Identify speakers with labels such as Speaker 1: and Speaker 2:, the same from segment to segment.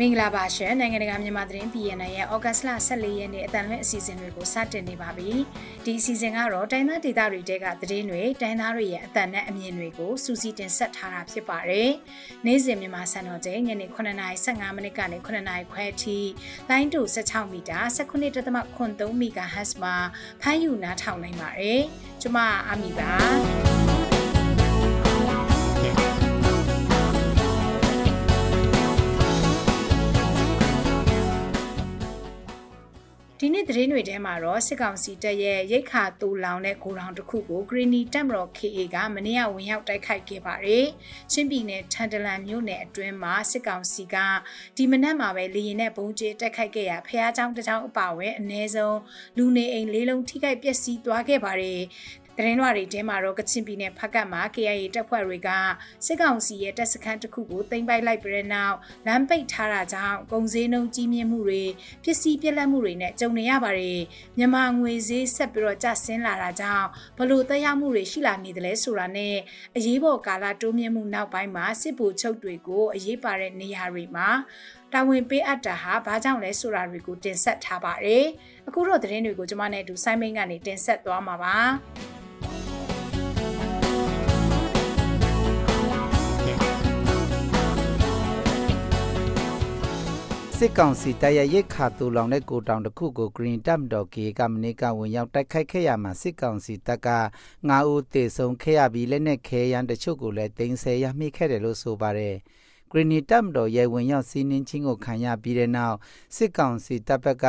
Speaker 1: မင်္ဂလာပါရှင်နိုင်ငံတကာမြန်မာသတင်း PNN ရဲ့ဩဂတ်စ်လ14ရက်နေ့အတန်လွဲအစီအစဉ်တွေကိုစတင်နေပါပြီဒီအစီအစဉ်ကတော့တိုင်းသားဒေသတွေတဲကသတင်းတွေတိုင်းသားတွေရဲ့အတန်နဲ့အမြင်တွေကိုစူးစီးတင်ဆက်ထားတာဖြစ်ပါတယ်နေ့စဉ်မြန်မာစံတော်ချိန်ညနေ9:15မိနစ်ကနေ9:00ခွဲအထိလိုင်းတူ16မီတာ19.3 MHz မှာဖမ်းယူနားထောင်နိုင်ပါတယ်ကျွန်မအာမီပါ သတင်းတွေထဲမှာတော့စစ်ကောင်စီတပ်ရဲ့ရိတ်ခါတူလောင်တဲ့ဂိုဒေါင်တစ်ခုကို Greeny တပ်မတော် KA ကမနေ့ကဝင်ရောက်တိုက်ခိုက်ခဲ့ပါတယ်။ချင်းပြည်နယ်ထန်တလန်မြို့နယ်အတွင်းမှာစစ်ကောင်စီကဒီမနက်မှာပဲလေရင်နဲ့ဘုံကျဲတိုက်ခိုက်ခဲ့ရဖះเจ้าတစ်เจ้าအပါအဝင်အ ਨੇ ဆုံးလူနေအိမ်လေးလုံးထိခိုက်ပျက်စီးသွားခဲ့ပါတယ်။ သတင်းတော်တွေထဲမှာတော့ကချင်ပြည်နယ်ဖက်ကတ်မှာ KIA တပ်ဖွဲ့တွေကစစ်ကောင်စီရဲ့တပ်စခန်းတစ်ခုကိုသိမ်းပိုက်လိုက်ပြီးတဲ့နောက်လမ်းပိတ်ထားတာကြောင့်ကုန်စည်နှုန်းကြီးမြင့်မှုတွေပစ္စည်းပြက်လက်မှုတွေနဲ့ကြုံနေရပါတယ်မြန်မာငွေဈေးဆက်ပြီးတော့ကျဆင်းလာတာကြောင့်ဘလို့သက်ရောက်မှုတွေရှိလာနေတယ်လဲဆိုတာနဲ့အရေးပေါ်ကာလတိုးမြင့်မှုနောက်ပိုင်းမှာစစ်ဗိုလ်ချုပ်တွေကိုအရေးပါတဲ့နေရာတွေမှာတာဝန်ပေးအပ်တာဟာဘာကြောင့်လဲဆိုတာတွေကိုတင်ဆက်ထားပါတယ်အခုတော့သတင်းတွေကိုကျွန်မနဲ့အတူဆိုင်းမင်းကနေတင်ဆက်သွားမှာပါ
Speaker 2: စစ်ကောင်စီတပ်ရဲ့ရိတ်ခါတူလောင်တဲ့ကိုတောင်တစ်ခုကို Green တပ်မတော် KA ကမနေ့ကဝင်ရောက်တိုက်ခိုက်ခဲ့ရမှာစစ်ကောင်စီတပ်က9ဦးသေဆုံးခဲ့ရပြီးလက်နက်ခဲယမ်းတချို့ကိုလည်းတင်ဆက်ရမိခဲ့တယ်လို့ဆိုပါတယ်။ ဂရီနီတပ်မတော်ရဲ့ဝင်ရောက်စီးနင်းခြင်းကိုခံရပြီးတဲ့နောက်စစ်ကောင်စီတပ်ဘက်က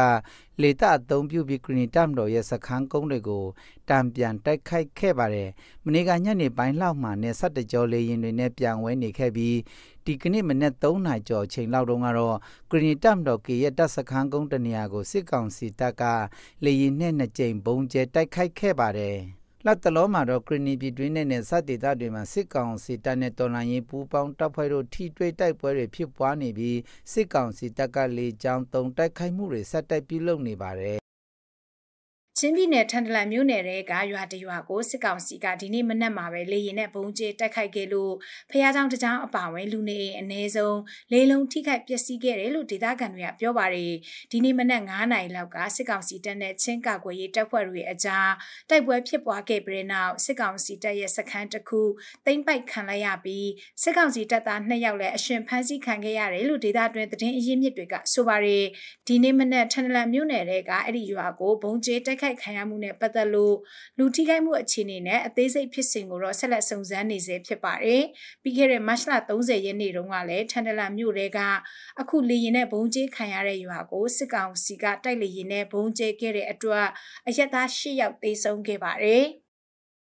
Speaker 2: လေတပ်အုံပြုပြီးဂရီနီတပ်မတော်ရဲ့စခန်းကုန်းတွေကိုတံပြန်တိုက်ခိုက်ခဲ့ပါတယ်။မနေ့ကညနေပိုင်းလောက်မှာနေဆက်တကြောလေရင်တွေနဲ့ပြန်ဝဲနေခဲ့ပြီးဒီကနေ့မနေ့3နာရီကျော်အချိန်လောက်တုန်းကတော့ဂရီနီတပ်မတော်ကရဲ့တပ်စခန်းကုန်းတနေရာကိုစစ်ကောင်စီတပ်ကလေရင်နဲ့နှစ်ကြိမ်ဘုံကျဲတိုက်ခိုက်ခဲ့ပါတယ်။ လက်တလုံးမှာတော့ခရီနီပြည်တွင်းနဲ့စဒေသတွေမှာစစ်ကောင်စီတပ်နဲ့တော်လှန်ရေးပူးပေါင်းတပ်ဖွဲ့တို့ထိတွေ့တိုက်ပွဲတွေဖြစ်ပွားနေပြီးစစ်ကောင်စီတပ်ကလေကြောင်းတုံတိုက်ခိုက်မှုတွေဆက်တိုက်ပြုလုပ်နေပါတယ်
Speaker 1: ချင်းပြည်နယ်ထန်တလန်မြို့နယ်ကရွာတရွာကိုစစ်ကောင်စီကဒီနေ့မနက်မှာပဲလေရင်နဲ့ဘုံကျဲတိုက်ခိုက်ခဲ့လို့ဖះเจ้าတကြောင်အပါဝင်လူနေအိမ်အ ਨੇ ဆုံးလေးလုံးထိခိုက်ပျက်စီးခဲ့တယ်လို့ဒေသခံတွေကပြောပါတယ်ဒီနေ့မနက်9နာရီလောက်ကစစ်ကောင်စီတပ်နဲ့ချင်းကာကွယ်ရေးတပ်ဖွဲ့တွေအကြားတိုက်ပွဲဖြစ်ပွားခဲ့ပြီးနောက်စစ်ကောင်စီတပ်ရဲ့စခန်းတစ်ခုသိမ်းပိုက်ခံလိုက်ရပြီးစစ်ကောင်စီတပ်သား2ယောက်လည်းအရှင်ဖမ်းဆီးခံခဲ့ရတယ်လို့ဒေသတွင်းသတင်းအရင်းမြစ်တွေကဆိုပါတယ်ဒီနေ့မနက်ထန်တလန်မြို့နယ်ကအဲ့ဒီရွာကိုဘုံကျဲတိုက်ခိုက် က်ခိုက်ခံရမှုနဲ့ပတ်သက်လို့လူထိခိုက်မှုအခြေအနေနဲ့အသေးစိတ်ဖြစ်စဉ်ကိုတော့ဆက်လက်စုံစမ်းနေဆဲဖြစ်ပါတယ်။ပြီးခဲ့တဲ့မတ်လ30ရက်နေ့တုန်းကလည်းထန်တလန်မြို့တဲကအခုလေရင်နဲ့ဘုံကျဲခံရတဲ့ရွာကိုစစ်ကောင်စီကတိုက်လေရင်နဲ့ဘုံကျဲခဲ့တဲ့အတွက်အရက်သား၈ယောက်သေဆုံးခဲ့ပါတယ်။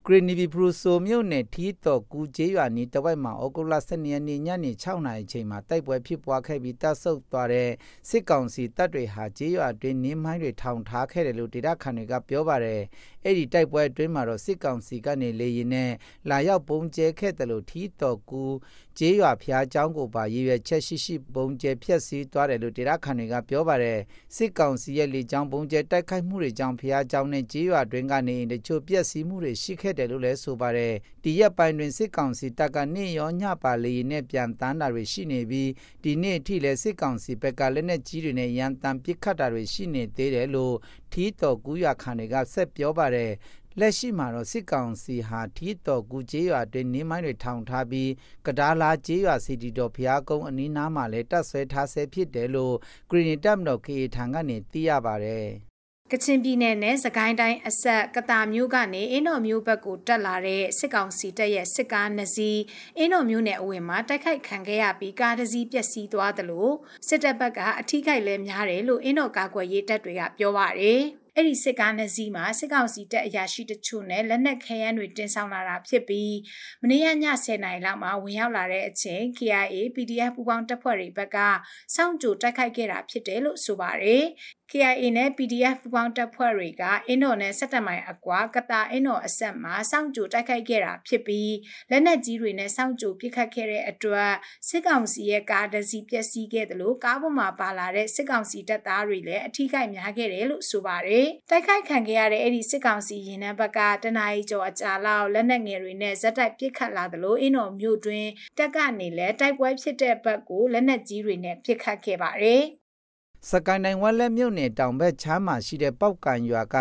Speaker 2: ဂရနီဘီပရူဆိုမြို့နယ်ထီတော်ကူကျေးရွာနီးတဝိုက်မှာဩဂုတ်လ12ရက်နေ့ညနေ6နာရီချိန်မှာတိုက်ပွဲဖြစ်ပွားခဲ့ပြီးတပ်ဆုပ်သွားတဲ့စစ်ကောင်စီတပ်တွေဟာကျေးရွာတွင်နင်းမိုင်းတွေထောင်ထားခဲ့တယ်လို့ဒေသခံတွေကပြောပါတယ်။အဲ့ဒီတိုက်ပွဲအတွင်းမှာတော့စစ်ကောင်စီကနေလေရင်နဲ့လာရောက်ပုံကျဲခဲ့တယ်လို့ထီတော်ကူ ကျေးရွာဖျားเจ้าကိုပါရည်ရွယ်ချက်ရှိရှိပုံကျဲဖျက်ဆီးသွားတယ်လို့ဒေသခံတွေကပြောပါတယ်။စစ်ကောင်စီရဲ့လေကြောင်းပုံကျဲတိုက်ခိုက်မှုတွေကြောင့်ဖျားเจ้าနဲ့ကျေးရွာတွင်ကနေတချို့ပျက်စီးမှုတွေရှိခဲ့တယ်လို့လည်းဆိုပါတယ်ဒီရက်ပိုင်းတွင်စစ်ကောင်စီတပ်ကနေရောညပါလေနဲ့ပြန်တန်းတာတွေရှိနေပြီးဒီနေ့အထိလည်းစစ်ကောင်စီဘက်ကလက်နက်ကြီးတွေနဲ့ရန်တမ်းပစ်ခတ်တာတွေရှိနေသေးတယ်လို့ထီးတော်ကူးရခန်တွေကဆက်ပြောပါတယ် လက်ရှိမှာတော့စစ်ကောင်စီဟာထီးတော်ကူကျေးရွာတွင်နေမိုင်းတွေထောင်ထားပြီးကဒါလာကျေးရွာစီတီတော်ဖျားကုန်းအနီးနားမှာလည်းတပ်ဆွဲထားဆဲဖြစ်တယ်လို့ဂရီနီတပ်မတော် KA ထံကနေသိရပါတယ်
Speaker 1: ကချင်ပြည်နယ်နဲ့စကိုင်းတိုင်းအဆက်ကတာမျိုးကနေအင်းတော်မျိုးဘက်ကိုတက်လာတဲ့စစ်ကောင်စီတပ်ရဲ့စစ်ကားနှစ်စီးအင်းတော်မျိုးနယ်အဝင်မှာတိုက်ခိုက်ခံခဲ့ရပြီးကားတစ်စီးပျက်စီးသွားတယ်လို့စစ်တပ်ဘက်ကအထိခိုက်လဲများတယ်လို့အင်းတော်ကာကွယ်ရေးတပ်တွေကပြောပါတယ်။ အဲ့ဒီစစ်ကားနှစ်စီးမှာစစ်ကောင်စီတပ်အရာရှိတချို့နဲ့လက်နက်ခဲယမ်းတွေတင်ဆောင်လာတာဖြစ်ပြီးမနေ့ကည10:00နာရီလောက်မှာဝင်ရောက်လာတဲ့အချိန် KIA PDF ပူးပေါင်းတပ်ဖွဲ့တွေဘက်ကစောင့်ကြိုတိုက်ခိုက်ခဲ့တာဖြစ်တယ်လို့ဆိုပါတယ် KIA နဲ့ PDF ပူးပေါင်းတပ်ဖွဲ့တွေကအင်းတော်နဲ့စက်တမိုင်အကွာကတာအင်းတော်အဆက်မှာစောင့်ကြိုတိုက်ခိုက်ခဲ့တာဖြစ်ပြီးလက်နက်ကြီးတွေနဲ့စောင့်ကြိုပစ်ခတ်ခဲ့တဲ့အတွက်စစ်ကောင်စီရဲ့ကားတစ်စီးပျက်စီးခဲ့တယ်လို့ကားပေါ်မှာပါလာတဲ့စစ်ကောင်စီတပ်သားတွေလည်းအထိခိုက်များခဲ့တယ်လို့ဆိုပါတယ်တိုက်ခိုက်ခံခဲ့ရတဲ့အဲ့ဒီစစ်ကောင်စီရင်နှန်းဘက်ကတနအီကျော်အကြာလောက်လက်နက်ငယ်တွေနဲ့ဇက်တိုက်ပစ်ခတ်လာသလိုအင်းတော်မြို့တွင်တက်ကနေလဲတိုက်ပွဲဖြစ်တဲ့ဘက်ကိုလက်နက်ကြီးတွေနဲ့ပစ်ခတ်ခဲ့ပါတယ်
Speaker 2: စကိုင်းတိုင်းဝက်လက်မြို့နယ်တောင်ဘက်ချမ်းမှာရှိတဲ့ပောက်ကံရွာက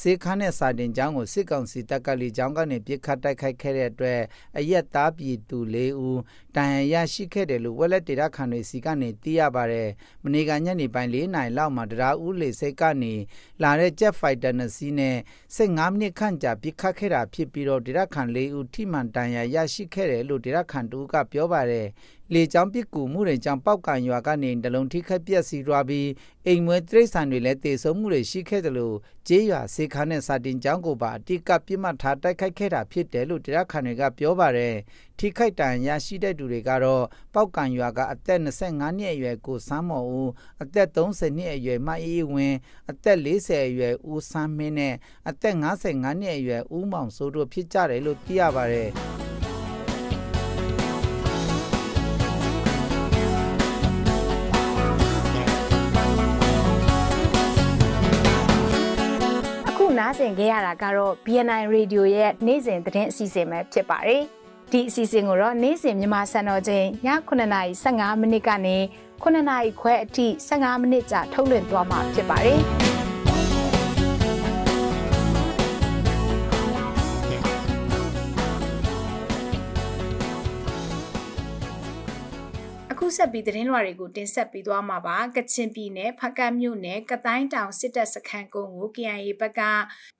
Speaker 2: စေခန်းနဲ့စာတင်ကျောင်းကိုစစ်ကောင်စီတပ်ကလီကျောင်းကနေပြစ်ခတ်တိုက်ခိုက်ခဲ့တဲ့အတွက်အရက်သားပြည်သူ၄ဦးတန်ရရှိခဲ့တယ်လို့ဝက်လက်ဒေတာခန်တွေစီကနေသိရပါတယ်။မနေ့ကညနေပိုင်း၄နာရီလောက်မှာတရားဦးလေစိတ်ကနေလာတဲ့ Jet Fighter နှစ်စီးနဲ့15မိနစ်ခန့်ကြာပြစ်ခတ်ခဲ့တာဖြစ်ပြီးတော့ဒေတာခန်၄ဦးထိမှန်တန်ရရရှိခဲ့တယ်လို့ဒေတာခန်တူကပြောပါတယ်။ လေကြောင်းပစ်ကူမှုတွေကြောင့်ပောက်ကံရွာကနေတလုံးထိခိုက်ပျက်စီးသွားပြီးအိမ်မွေးတိရစ္ဆာန်တွေလည်းတေဆုံးမှုတွေရှိခဲ့တယ်လို့ကျေးရွာစေခါနဲ့စာတင်ကျောင်းကိုပါအတိကပြစ်မှတ်ထားတိုက်ခိုက်ခဲ့တာဖြစ်တယ်လို့တရားခံတွေကပြောပါတယ်ထိခိုက်တန်ရရှိတဲ့သူတွေကတော့ပောက်ကံရွာကအသက်25နှစ်အရွယ်ကိုစမ်းမော်ဦးအသက်30နှစ်အရွယ်မအေးဝင်းအသက်40အရွယ်ဦးစမ်းမင်းနဲ့အသက်55နှစ်အရွယ်ဦးမောင်စိုးတို့ဖြစ်ကြတယ်လို့သိရပါတယ်
Speaker 1: နားဆင်ခဲ့ရတာကတော့ BNI Radio ရဲ့နေ့စဉ်သတင်းအစီအစဉ်ပဲဖြစ်ပါတယ်။ဒီအစီအစဉ်ကိုတော့နေ့စဉ်မြန်မာစံတော်ချိန်ည9:15မိနစ်ကနေ9:00ခွဲအထိ15မိနစ်ကြာထုတ်လွှင့်သွားမှာဖြစ်ပါတယ်။ ဆက်ပြီးသတင်းလွှာတွေကိုတင်ဆက်ပေးသွားမှာပါကချင်ပြည်နယ်ဖကတ်မြို့နယ်ကတိုင်းတောင်စစ်တပ်စခန်းကုန်းကို KIA ဘက်က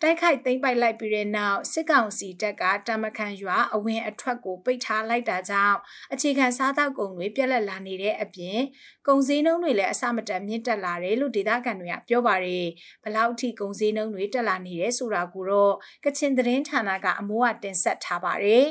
Speaker 1: တိုက်ခိုက်သိမ်းပိုက်လိုက်ပြီးတဲ့နောက်စစ်ကောင်စီတပ်ကတာမခန်ရွာအဝင်အထွက်ကိုပိတ်ထားလိုက်တာကြောင့်အခြေခံစားသောက်ကုန်တွေပြက်လက်လာနေတဲ့အပြင်ကုန်စည်နှုန်းတွေလည်းအဆမတန်မြင့်တက်လာတယ်လို့ဒေသခံတွေကပြောပါတယ်ဘလောက်ထိကုန်စည်နှုန်းတွေတက်လာနေတယ်ဆိုတာကိုတော့ကချင်သတင်းဌာနကအမိုးအတင်ဆက်ထားပါတယ်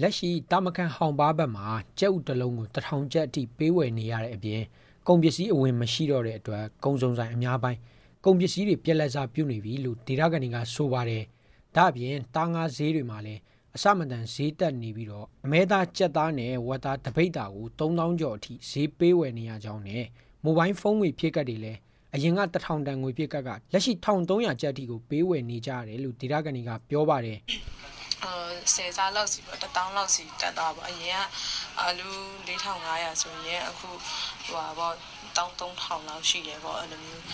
Speaker 3: လက်ရှိတာမကန်ဟောင်ပါဘက်မှာကျက်ဥတလုံးကိုတထောင်ကျပ်အထိပေးဝယ်နေရတဲ့အပြင်ကုန်ပစ္စည်းအဝင်မရှိတော့တဲ့အတွက်ကုန်စုံဆိုင်အများပိုင်းကုန်ပစ္စည်းတွေပြက်လက်စားပြုတ်နေပြီလို့ဒေတာကန်တွေကဆိုပါတယ်။ဒါ့အပြင်တာငါဈေးတွေမှာလည်းအစမတန်ဈေးတက်နေပြီးတော့အမဲသားကြက်သားနဲ့ဝက်သားတပိတ်တာကို3000ကျော်အထိဈေးပေးဝယ်နေရကြောင်းနဲ့မိုဘိုင်းဖုန်းငွေဖြစ်ကတ်တွေလည်းအရင်က1000တန်ငွေဖြစ်ကတ်ကလက်ရှိ1300ကျပ်အထိကိုပေးဝယ်နေကြရတယ်လို့ဒေတာကန်တွေကပြောပါတယ်။
Speaker 4: ဆယ်စားလောက်စီပေါ့တထောင်လောက်စီတက်သွားပေါ့အရင်ကအလူ4500ဆိုရင်အခုဟိုပါပေါ့13000လောက်ရှိတယ်ပေါ့အဲ့လိုမျိုး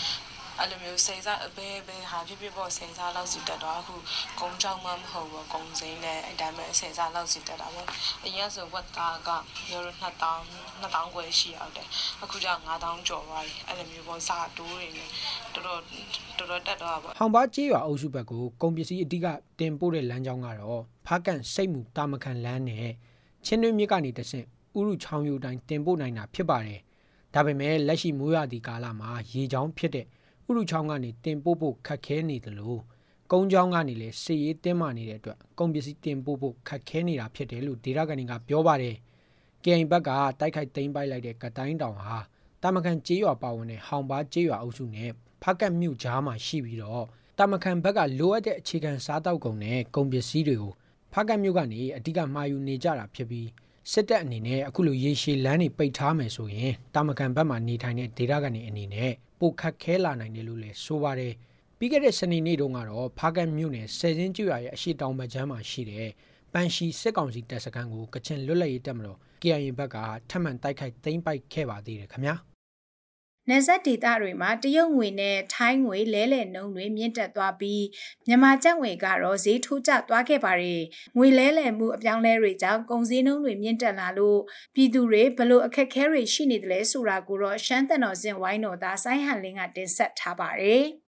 Speaker 4: အဲ့လိုမျိုးစိန်စားဘယ်ဘယ်ဟာဖြစ်ဖြစ်ပေါ့စိန်စားလောက်စီတက်တော့အခုကုန်းချောင်းမှမဟုတ်ဘူးကုန်းစိမ်းလည်းအဲ့တိုင်းပဲစိန်စားလောက်စီတက်တာပေါ့အရင်ဆိုဝက်သားကရော2000 2000ခွဲရှိအောင်တယ်အခုကျ9000ကျော်သွားပြီအဲ့လိုမျိုးပေါ့စာတိုးတွေနဲ့တော်တော်တော်တော်တက်တော့ပေါ့
Speaker 3: ဟောင်ပါကြေးရွာအုပ်စုဘက်ကိုကုန်ပစ္စည်းအဓိကတင်ပို့တဲ့လမ်းကြောင်းကတော့ဖားကန်စိတ်မူတာမခံလမ်းနဲ့ချင်းတွင်းမြစ်ကနေတဆင့်ဥရုချောင်းယူတိုင်းတင်ပို့နိုင်တာဖြစ်ပါတယ်ဒါပေမဲ့လက်ရှိမိုးရွာသည့်ကာလမှာရေချောင်းဖြစ်တဲ့ ဥရုချောင်းကနေတင်ပို့ဖို့ခက်ခဲနေသလိုကုန်းချောင်းကနေလည်းစေရေးတင်းမာနေတဲ့အတွက်ကုန်ပစ္စည်းတင်ပို့ဖို့ခက်ခဲနေတာဖြစ်တယ်လို့ဒေတာကန်ကပြောပါတယ်။ KIN ဘက်ကတိုက်ခိုက်သိမ်းပိုက်လိုက်တဲ့ကတိုင်းတောင်ဟာတာမကန်ကျေးရွာပါဝင်တဲ့ဟောင်ပါကျေးရွာအုပ်စုနဲ့ဖကတ်မြို့ကြားမှာရှိပြီးတော့တာမကန်ဘက်ကလိုအပ်တဲ့အခြေခံစားတောက်ကုန်နဲ့ကုန်ပစ္စည်းတွေကိုဖကတ်မြို့ကနေအဓိကမှာယူနေကြတာဖြစ်ပြီးစစ်တပ်အနေနဲ့အခုလိုရေရှည်လမ်းတွေပိတ်ထားမယ်ဆိုရင်တာမကန်ဘက်မှာနေထိုင်တဲ့ဒေတာကနေအနေနဲ့ ပိုခတ်ခဲလာနိုင်တယ်လို့လည်းဆိုပါတယ်ပြီးခဲ့တဲ့စနေနေ့တုန်းကတော့ဖားကန်မြို့နယ်ဆယ်ချင်းကျွရရဲ့အရှိတောင်ဘက်ချမ်းမှာရှိတဲ့ပန်ရှီစစ်ကောင်စီတပ်စခန်းကိုကချင်လွတ်လပ်ရေးတပ်မတော် KIA ဘက်ကထပ်မံတိုက်ခိုက်သိမ်းပိုက်ခဲ့ပါသေးတယ်ခင်ဗျာ
Speaker 1: နယ်စပ်ဒေသတွေမှာတရုတ်ငွေနဲ့ထိုင်းငွေလဲလှယ်နှုန်းတွေမြင့်တက်သွားပြီးမြန်မာကျပ်ငွေကတော့ဈေးထိုးကျသွားခဲ့ပါတယ်။ငွေလဲလှယ်မှုအပြောင်းလဲတွေကြောင့်ကုန်စည်နှုန်းတွေမြင့်တက်လာလို့ပြည်သူတွေဘလို့အခက်အခဲတွေရှိနေတယ်လဲဆိုတာကိုတော့ရှမ်းတန်တော်စင်ဝိုင်းတော်သားဆိုင်းဟန်လင်းကတင်ဆက်ထားပါတယ်။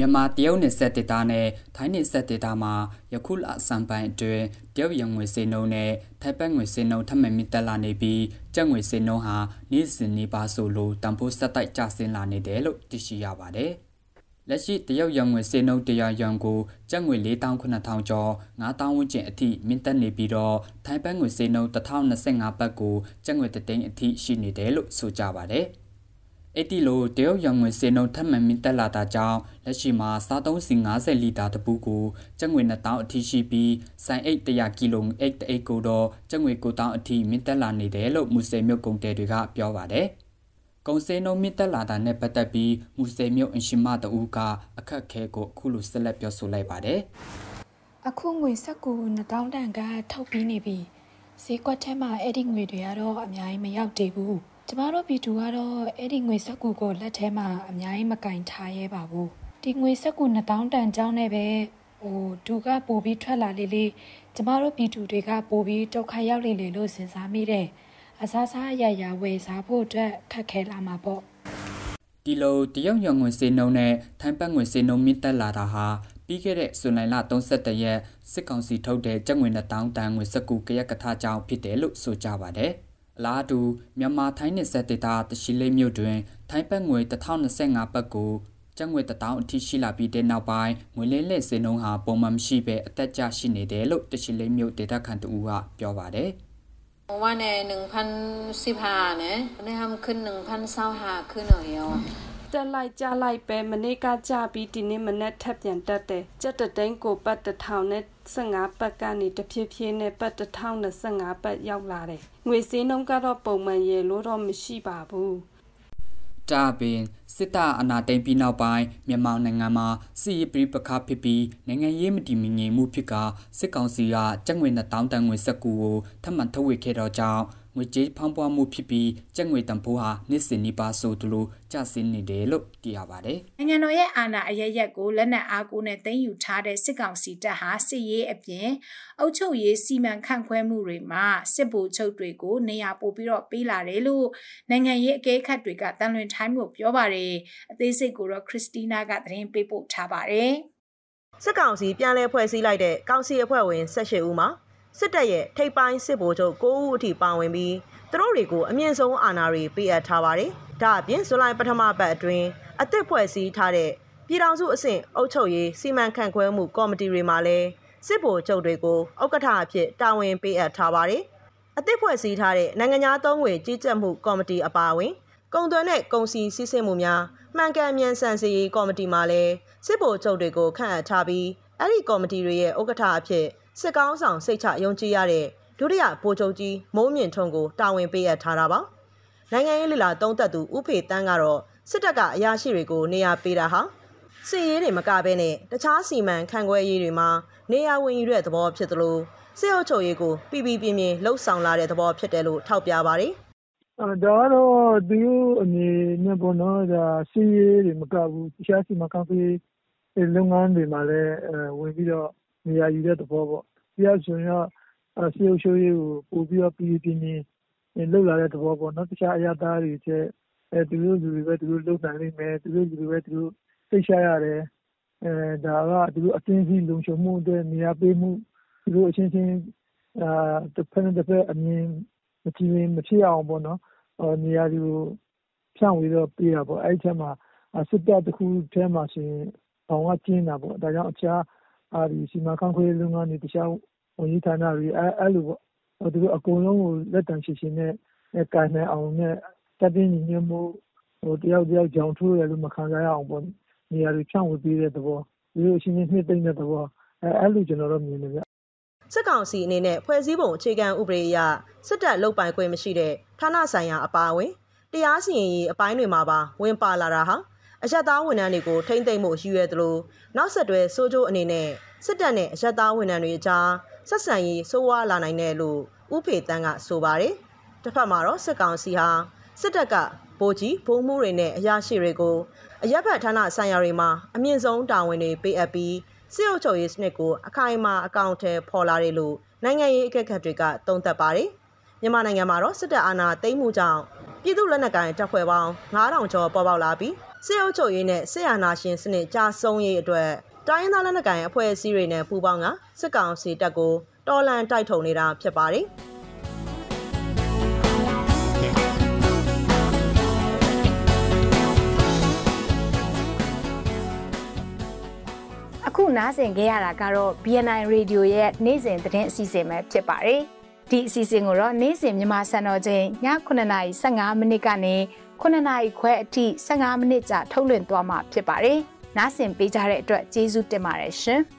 Speaker 5: မြန်မာတရုတ်နယ်စပ်ဒေသနဲ့ထိုင်းနယ်စပ်ဒေသမှာယခုလအစံပိုင်းအတွင်းတရုတ်ရငွေစေနှုန်းနဲ့ထိုင်ပက်ငွေစေနှုန်းထပ်မံမြင့်တက်လာနေပြီးကျပ်ငွေစေနှုန်းဟာနေ့စဉ်နေ့ပါဆိုလိုတန်ဖိုးဆက်တိုက်ကျဆင်းလာနေတယ်လို့သိရှိရပါတယ်။လက်ရှိတရုတ်ရငွေစေနှုန်းတရားရန်ကိုကျပ်ငွေ4900ကျော်9000ဝန်းကျင်အထိမြင့်တက်နေပြီးတော့ထိုင်ပက်ငွေစေနှုန်း1025ဘတ်ကိုကျပ်ငွေတသိန်းအထိရှိနေတယ်လို့ဆိုကြပါတယ်။ အဲ့ဒီလိုတရုတ်ရောင်ငွေစင်နှုန်းထပ်မံမြင့်တက်လာတာကြောင့်လက်ရှိမှာစားသုံးစီ90လီတာတပူကိုကျပ်ငွေ2000အထိရှိပြီးဆိုင်အိတ်100ကီလိုအိတ်အိတ်ကိုတော့ကျပ်ငွေ9000အထိမြင့်တက်လာနေတယ်လို့မူဆယ်မြို့ကုန်တယ်တွေကပြောပါတယ်။ကုံစင်းနှုံမြင့်တက်လာတာနဲ့ပတ်သက်ပြီးမူဆယ်မြို့အင်ရှင်မတူကအခက်ခဲကိုအခုလိုဆက်လက်ပြောဆိုလိုက်ပါတယ်။
Speaker 6: အခုငွေဆက်ကူ2000တန်ကထုတ်ပြီးနေပြီ။ဈေးကွက်ထဲမှာအဲ့ဒီငွေတွေကတော့အများကြီးမရောက်သေးဘူး။ ကျမတို့ပြည်သူကတော့အဲ့ဒီငွေဆက်ကူကိုလက်ထဲမှာအများကြီးမကင်ထားရဲပါဘူး။ဒီငွေဆက်ကူ2000တန်ကြောင်းနဲ့ပဲဟိုဒူကပို့ပြီးထွက်လာလေလေကျမတို့ပြည်သူတွေကပို့ပြီးဒုက္ခရောက်လေလေလို့စဉ်းစားမိတယ်။အစားစားရရဝယ်စားဖို့အတွက်ခက်ခဲလာမှာပေါ့
Speaker 5: ဒီလိုတရုတ်ရွန်ငွေစေနှုံနဲ့ထိုင်းပတ်ငွေစေနှုံမြင့်တက်လာတာဟာပြီးခဲ့တဲ့ဇွန်လ31ရက်စစ်ကောင်စီထုတ်တဲ့ကျပ်ငွေ1000တန်ငွေစကူကရက်ကထာကြောင့်ဖြစ်တယ်လို့ဆိုကြပါတယ် အလားတူမြန်မာထိုင်းနယ်စပ်ဒေသတရှိလေးမြို့တွင် ထိုင်းပတ်ငွေ1025ပတ်ကိုကျပ်ငွေ1000အထိရှိလာပြီးတဲ့နောက်ပိုင်းငွေလဲလှည့်စင်နှုန်းဟာပုံမှန်မရှိဘဲအသက်ကျရှိနေတယ်လို့တရှိလေးမြို့ဒေသခံတူကပြောပါတယ်။
Speaker 7: ว่าในหนึ่งพันสิบห้าเนี่ยในทำขึ้นหนึ่งพันเศร้าห้าขึ้นหน่อยอ๋อ
Speaker 8: တက်လိုက်ကြလိုက်ပဲမနေ့ကကြပြီးဒီနေ့မနေ့ထပ်ပြန်တက်တယ်ကြက်တသိန်းကိုပတ်တထောင်နဲ့ 15ပတ်ကနေတဖြည်းဖြည်းနဲ့ပတ်တထောင်နဲ့15ပတ်ရောက်လာတယ်ငွေစင်းနှုန်းကတော့ပုံမှန်ရေလို့တော့မရှိပါဘူး
Speaker 5: ဒါပင်စစ်တပ်အာဏာသိမ်းပြီးနောက်ပိုင်းမြန်မာနိုင်ငံမှာစစ်ရေးပြည်ပခါဖြစ်ပြီးနိုင်ငံရေးမတည်မငြိမ်မှုဖြစ်ကစစ်ကောင်စီကကျပ်ငွေ1000တန်ငွေစက်ကူကိုထပ်မံထုတ်ဝေခဲ့တော့ကြောင်း ငွေကြေးဖောင်းပွားမှုဖြစ်ပြီးကျပ်ငွေတန်ဖိုးဟာနှစ်စဉ်နီးပါးဆိုသလိုကျဆင်းနေတယ်လို့သိရပါတယ်။
Speaker 1: နိုင်ငံတော်ရဲ့အာဏာအရရက်ကိုလက်နက်အားကိုနဲ့သိမ်းယူထားတဲ့စစ်ကောင်စီတပ်ဟာစစ်ရေးအပြင်အုပ်ချုပ်ရေးစီမံခန့်ခွဲမှုတွေမှာစစ်ဗိုလ်ချုပ်တွေကိုနေရာပို့ပြီးတော့ပေးလာတယ်လို့နိုင်ငံရေးအကဲခတ်တွေကတန်လွင်ထိုင်းကိုပြောပါတယ်။အသေးစိတ်ကိုတော့ခရစ်စတီးနားကသတင်းပေးပို့ထားပါတယ်။
Speaker 9: စစ်ကောင်စီပြန်လည်ဖွဲ့စည်းလိုက်တဲ့ကောင်စီအဖွဲ့ဝင်18ဦးမှာ စစ်တပ်ရဲ့ထိပ်ပိုင်းစစ်ဗိုလ်ချုပ်9ဦးအထိပါဝင်ပြီးသူတို့တွေကိုအမြင့်ဆုံးအာဏာတွေပေးအပ်ထားပါတယ်။ဒါအပြင်ဇူလိုင်ပထမပတ်အတွင်းအသစ်ဖွဲ့စည်းထားတဲ့ပြည်ထောင်စုအဆင့်အုပ်ချုပ်ရေးစီမံခန့်ခွဲမှုကော်မတီတွေမှာလည်းစစ်ဗိုလ်ချုပ်တွေကိုဥက္ကဋ္ဌအဖြစ်တာဝန်ပေးအပ်ထားပါတယ်။အသစ်ဖွဲ့စည်းထားတဲ့နိုင်ငံသားသုံးငွေကြီးကြပ်မှုကော်မတီအပါအဝင်ကုန်သွယ်နဲ့ကုန်စည်စည်းစိမ်မှုများမှန်ကန်မြန်ဆန်စေရေးကော်မတီမှလည်းစစ်ဗိုလ်ချုပ်တွေကိုခန့်အပ်ထားပြီးအဲ့ဒီကော်မတီတွေရဲ့ဥက္ကဋ္ဌအဖြစ် စစ်ကောင်းဆောင်စိတ်ချယုံကြည်ရတဲ့ဒုတိယဗိုလ်ချုပ်ကြီးမိုးမြင့်ထွန်းကိုတာဝန်ပေးအပ်ထားတာပါနိုင်ငံရေးလီလာတုံးသက်သူဥဖေတန်းကတော့စစ်တပ်ကအရာရှိတွေကိုနေရာပေးတာဟာစစ်ရေးတွေမကဘဲနဲ့တခြားစီမံခန့်ခွဲရေးတွေမှာနေရာဝင်ယူတဲ့သဘောဖြစ်သလိုစစ်အုပ်ချုပ်ရေးကိုပြည်ပြည်ပြင်းပြင်းလှုပ်ဆောင်လာတဲ့သဘောဖြစ်တယ်လို့ထောက်ပြပါတယ်။
Speaker 10: ဒါကတော့သူအနေနဲ့ပေါ့နော်ဒါစီးရေးတွေမကဘူးတခြားစီမံခန့်ခွဲလုပ်ငန်းတွေမှာလည်းဝင်ပြီးတော့နေရာယူတဲ့သဘောပေါ့။ ဒီကဆိုရင်တော့စစ်အုပ်ချုပ်ရေးကိုပိုပြီးတော့ပီပီပြင်ပြင်လုပ်လာတဲ့သဘောပေါ့နော်။တခြားအရပ်သားတွေထက်သူတို့လူတွေပဲသူတို့လုပ်နိုင်လိမ့်မယ်။သူတို့လူတွေပဲသူတို့စိတ်ချရတယ်။ဒါကသူတို့အသင်းစည်းလုံခြုံမှုအတွက်နေရာပေးမှုသူတို့အချင်းချင်းတဘက်နဲ့တဘက်အမြင်မကြည်မဖြစ်အောင်ပေါ့နော်နေရာတွေကိုဖြန့်ဝေတော့ပေးတာပေါ့။အဲဒီအထဲမှာစစ်တပ်တခုထဲမှာဆိုရင်ဘောင်ကကျဉ်းတာပေါ့။ဒါကြောင့်အခြား စီမံခန့်ခွဲရေးလုပ်ငန်းတွေ တခြားဝန်ကြီးဌာနတွေ အဲလိုပေါ့ သူတို့အကုန်လုံးကို လက်တံရှည်ရှည်နဲ့ ကိုင်နိုင်အောင်နဲ့ တပ်တင်းညီညွတ်မှု တယောက်တယောက်ကြောင်ထိုးတယ်လို့ မခံစားရအောင်ပေါ့နေရာတွေ ဖြန့်ဝေပေးတဲ့သဘော သူတို့အချင်းချင်း နှစ်သိမ့်တဲ့သဘော အဲလို ကျနော်တော့ မြင်တယ်ဗျ။
Speaker 9: စစ်ကောင်စီအနေနဲ့ ဖွဲ့စည်းပုံအခြေခံဥပဒေအရ စစ်တပ်လုပ်ပိုင်ခွင့်မရှိတဲ့ ဌာနဆိုင်ရာအပါအဝင် တရားစီရင်ရေးအပိုင်းတွေမှာပါ ဝင်ပါလာတာဟာ အရက်သားဝန်ထမ်းတွေကိုထိမ့်သိမ့်မှုရည်ရွယ်သလိုနောက်ဆက်တွဲစိုးကျိုးအနေနဲ့စစ်တပ်နဲ့အရက်သားဝန်ထမ်းတွေအကြားဆက်ဆံရေးဆိုးဝါးလာနိုင်တယ်လို့ဥဖေတန်းကဆိုပါတယ်။တစ်ဖက်မှာတော့စစ်ကောင်စီဟာစစ်တပ်ကဗိုလ်ကြီးဗိုလ်မှူးတွေနဲ့အရာရှိတွေကိုအရက်ဖက်ဌာနဆိုင်ရာတွေမှာအမြင့်ဆုံးတာဝန်တွေပေးအပ်ပြီးစစ်အုပ်ချုပ်ရေးစနစ်ကိုအခိုင်အမာအကောင့်ထဲပေါ်လာတယ်လို့နိုင်ငံရေးအကဲခတ်တွေကသုံးသပ်ပါတယ်။မြန်မာနိုင်ငံမှာတော့စစ်တပ်အာဏာသိမ်းမှုကြောင့် ပြည်သူလက်နက်ကိုင်တပ်ဖွဲ့ပေါင်း9000ကျော်ပေါ်ပေါက်လာပြီးစစ်အုပ်ချုပ်ရေးနဲ့စစ်အာဏာရှင်စနစ်ကြာဆုံးရေးအတွက်တိုင်းရင်းသားလက်နက်ကိုင်အဖွဲ့အစည်းတွေနဲ့ပူးပေါင်းကစစ်ကောင်စီတပ်ကိုတော်လှန်တိုက်ထုံနေတာဖြစ်ပါတယ်။
Speaker 1: အခုနားဆင်ခဲ့ရတာကတော့ BNI Radio ရဲ့နေ့စဉ်သတင်းအစီအစဉ်ပဲဖြစ်ပါတယ်။ ဒီအစီအစဉ်ကိုတော့နေ့စဉ်မြန်မာစံတော်ချိန်ည9:15မိနစ်ကနေ9နာရီခွဲအထိ15မိနစ်ကြာထုတ်လွှင့်သွားမှာဖြစ်ပါတယ်။နားဆင်ပေးကြတဲ့အတွက်ကျေးဇူးတင်ပါတယ်ရှင်။